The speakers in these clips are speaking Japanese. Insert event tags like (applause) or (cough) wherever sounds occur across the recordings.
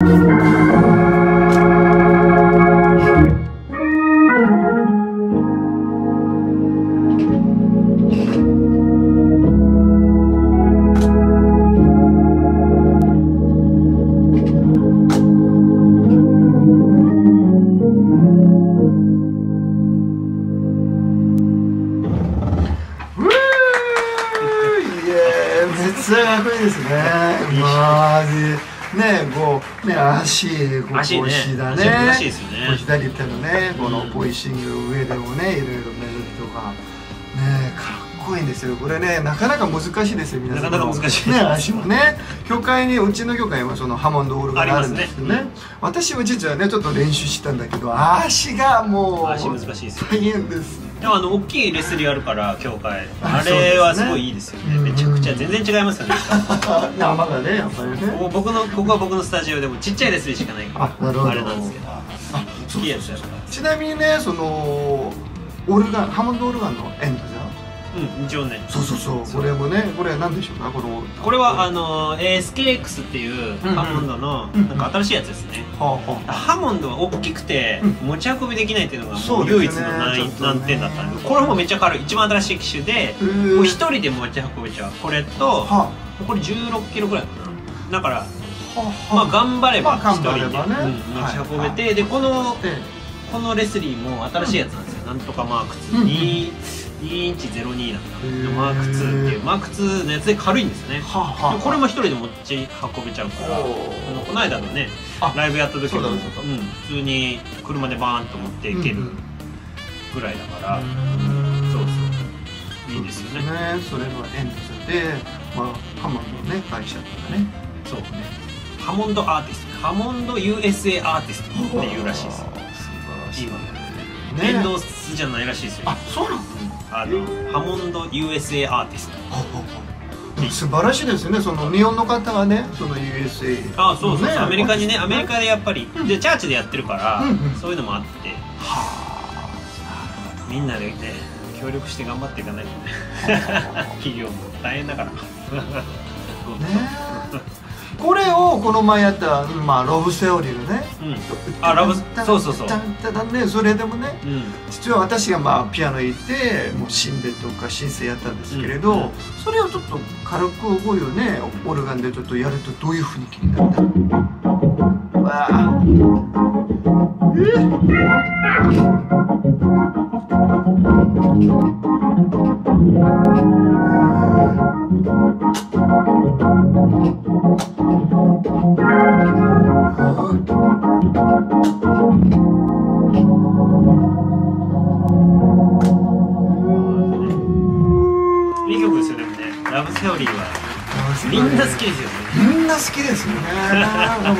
うーいやめっちゃかっこいいですねマジねこうね足こう足ね。腰だね。こう左手のねこのうんポイシング上でもねいろいろメロディとか。ねかっこいいんですよ。これねなかなか難しいですよ皆さん。なかなか難しいね足もね。教会にうちの教会はそのハモンドオルガンがあるんですけどね。あります私は実はねちょっと練習したんだけど足がもう足難しいですよ大変ですでもあの大きいレスリーあるから教会。ああれはすごいいいですよね。ねめちゃくちゃ全然違いますよね。(laughs) 生がねやっぱりね。僕のここは僕のスタジオでもちっちゃいレスリーしかないからあなるほど。あれなんですけど。あ大きいやつやからちなみにねそのオルガンハモンドオルガンのエンドじゃん？うん一応ね。そうそうそう。これもねこれは何でしょうか？このこれはあの ASKX っていうハモンドのうん。なんか新しいやつですね。ハモンドは大きくてう持ち運びできないっていうのがもう唯一の難,、点だったんでこれもめっちゃ軽い。一番新しい機種でもう一人で持ち運べちゃう。これとはこれ1 6キロぐらいかな。だからまあ頑張ればまあ一人で、持ち運べはい。てでこのえこのレスリーも新しいやつなんですよ、なんとかマークうん2、2, 2インチ02なんだマーク2っていう。マーク2のやつで軽いんですよね。はあはあでこれも一人で持ち運べちゃうから。あのこの間のねあライブやった時もそうん、普通に車でバーンと持っていけるぐらいだから、そうそう。いいですよね。それのエンドでまあハモンドね会社とかね。そうね。ハモンドアーティスト。ハモンド USA アーティストっていうらしいですよ。素晴らしい。今。ね。電動スじゃないらしいですよ。あそうなのあのハモンド USA アーティスト素晴らしいですね。その日本の方はねその USA あそうそうね。アメリカにねアメリカでやっぱり、うん。でチャーチでやってるから、うんうん。そういうのもあって。はみんなでね協力して頑張っていかないとね。あ。(laughs) 企業も大変だから。ね (laughs) これをこの前やった、まあ、ロブセオリーのね。うん。あラブそうそうそう。たただね。それでもねうん。実は私がまあピアノ行ってもうシンベとかシンセやったんですけれど、うん。うんそれをちょっと軽く覚えをねオルガンでちょっとやるとどういう雰囲気になった？わあ。いねラブセオリーはみんな好きですよね。みんな好きですよね。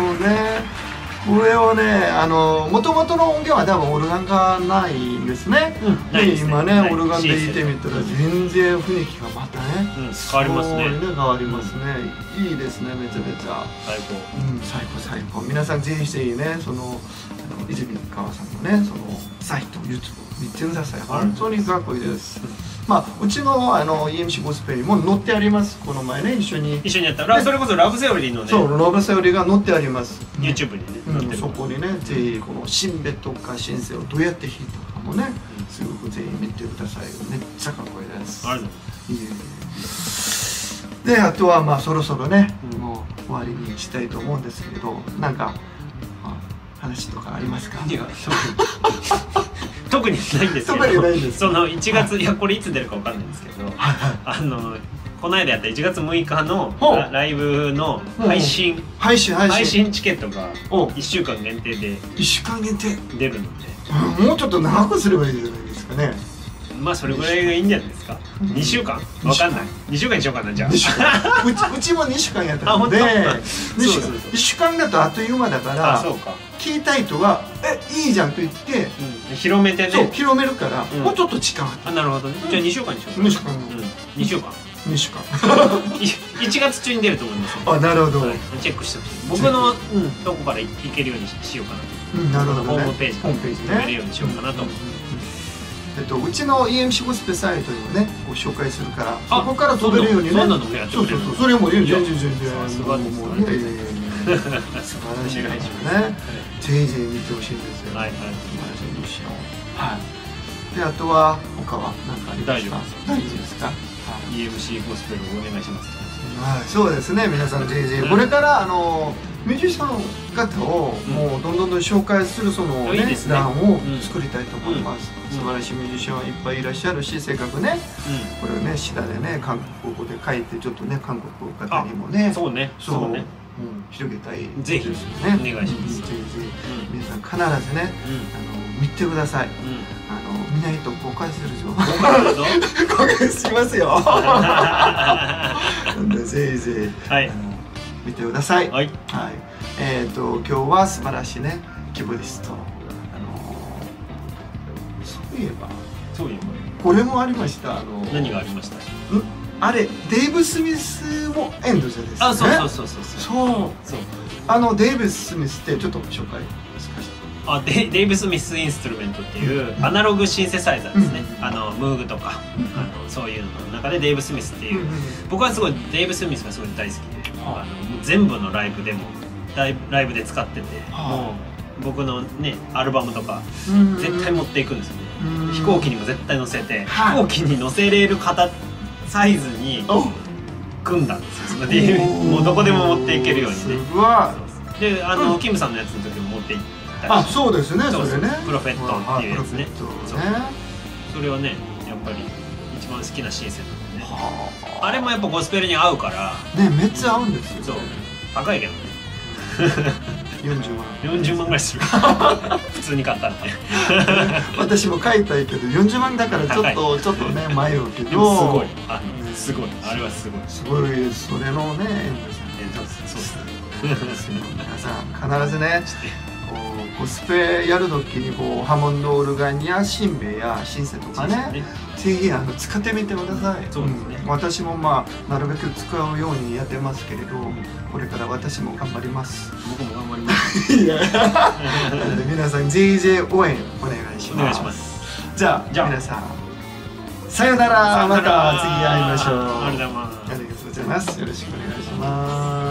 もうね。これをねあの元々の音源は多分オルガンがないんですね、うん。ですね。今ねオルガンで弾いてみたら全然雰囲気がまたね、うん。変わりますね変わりますね、いいですねめちゃめちゃ。最高。うん最高最高。皆さんぜひぜひねそのあの泉川さんのねそのサイト YouTube 見てください。本当にかっこいいです、まあうちのあの EMC ゴスペルにも載ってあります。この前ね一緒に。一緒にやった。らそれこそラブセオリーのね。そうロブセオリが載ってあります、YouTube にねうん。そこにねぜひこのシンベとかシンセをどうやって弾いたかもねすごくぜひ見てくださいめっちゃかっこいいです。ありがとうございます。いえいえ。であとはまあそろそろね、うん。もう終わりにしたいと思うんですけどなんか、まあ、話とかありますか？いや (laughs) 特にないんですけど。その1月いやこれいつ出るかわかんないんですけど。はいはいあのこの間やった1月6日のラライブの配信。配信配信。チケットがお1週間限定で1週間限定。出るので。うんもうちょっと長くすればいいじゃないですかねまあそれぐらいがいいんじゃないですか。うん。2週間？わかんない。2週間にしようかなじゃあ。2週間。(laughs) うちうちも2週間やった。のであ本当？2週間そうそうそう。1週間だとあっという間だからあそうか、聞いた人が「えいいじゃん」と言って、うん、広めてそうね広めるから、うん。もうちょっと時間ああなるほどね。じゃあ2週間にしようか。2週間。うん、2週間。2週間。(laughs) 1月中に出ると思いますよ。あなるほど、はい、チェックしてほしい。僕の、うん、とこから行けるようにしようかなうんなるほどね。ホームページホームページね。止めるようにしようかなと思うえっと、うちの EMC ゴスペサイトにもねご紹介するからあそこから飛べるようにねそうそうそうそれも全然全然いやいやいやいや (laughs) 素晴らしいですね。ぜひぜひ見てほしいんですよ。はいはい。はい。であとは他は何かありますか？大丈夫ですか？はい EMC ゴスペルをお願いしますはい、そうですね皆さんぜひぜひこれからあのミュージシャン方をもうどんどんどん紹介するそのねいいですね。欄を作りたいと思います、うん。素晴らしいミュージシャンいっぱいいらっしゃるしせっかくねうこれをねシダでね韓国語で書いてちょっとね韓国方にもねんそうね。そうそうねうん広げたいぜひですよね。お願いします。うんぜひぜひ。うん。皆さん必ずねあの見てください。うん。あの見ないと誤解するぞ。誤解 (laughs) しますよ。(laughs) なんでぜひぜひ。はい見てください。はいはい。えっ、と今日は素晴らしいねキーボーディスト。あのそういえばそういうこれもありました。あの何がありました？ん？あれデイブ・スミスもエンドーサーですね。あそうそうそうそうそうそう。そうあのデイブ・スミスってちょっと紹介あデイデイブ・スミス・インストゥルメントっていうアナログシンセサイザーですね、うんあのムーグとか、うんあのそういうのの中でデイブ・スミスってた。いう、僕はすごいデイブ・スミスがすごい大好きで、あの全部のライブでもライブライブで使ってて、はあもう僕のねアルバムとかうん。絶対持っていくんですよね、うん。飛行機にも絶対乗せて、はい。飛行機に乗せれる型サイズにお。組んだんですよ。その DV もうどこでも持っていけるようにね。すごい。そうであの、うん。キムさんのやつの時も持っていったり。あそうですねそそうそうれね。プロフェットっていうやつね。あプロフェットね。それはねやっぱり一番好きなシンセなんでね。はあ。れもやっぱゴスペルに合うから。ねめっちゃ合うんですよ。そう。高いけどね。40万。40万ぐらいする。(laughs) 普通に買ったらね私も買いたいけど40万だからちょっとちょっとね迷うけど。すごい。あねすごい。あれはすごい。すごい。それのねエンドさんえそうそうです皆さん必ずねしてこうコスプレやる時にこうハモンドオルガンやシンベやシンセとかねぜひあの使ってみてください。そうですね。ん私もまあなるべく使うようにやってますけれどこれから私も頑張ります。僕も頑張ります。(laughs) なので皆さん JJ 応援お願いします。お願いします。じゃあじゃあ。皆さんさよなら。また次会いましょう。ありがとうございます。よろしくお願いします